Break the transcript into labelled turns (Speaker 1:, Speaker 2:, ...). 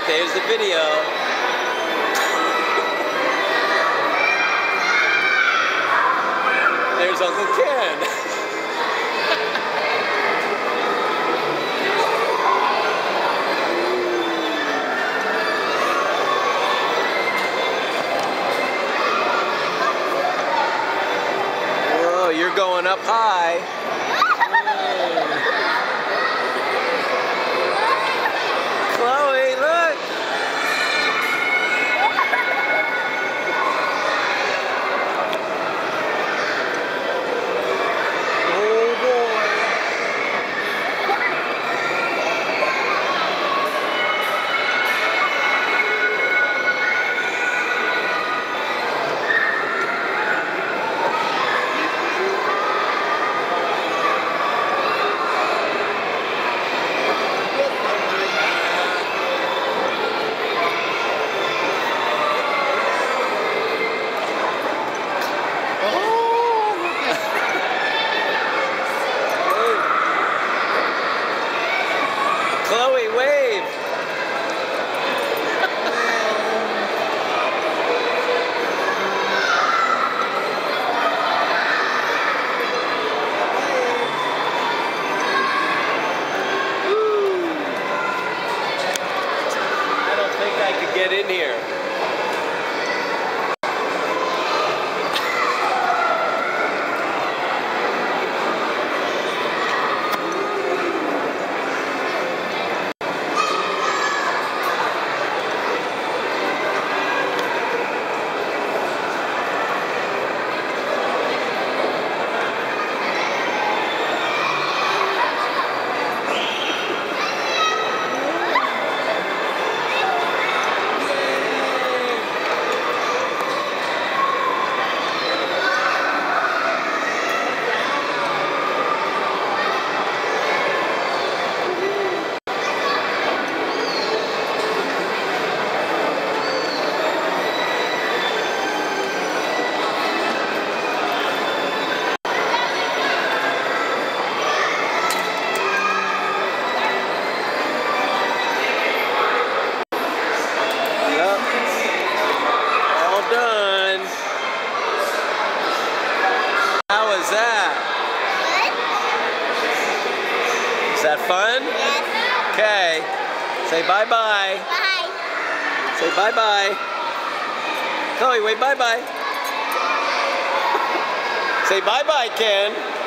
Speaker 1: right, there's the video. There's Uncle Ken. Whoa, oh, you're going up high. think I could get in here. That fun? Yes. Okay. Say bye-bye.
Speaker 2: Bye.
Speaker 1: Say bye-bye. Chloe, wait, bye-bye. Say bye-bye, Ken.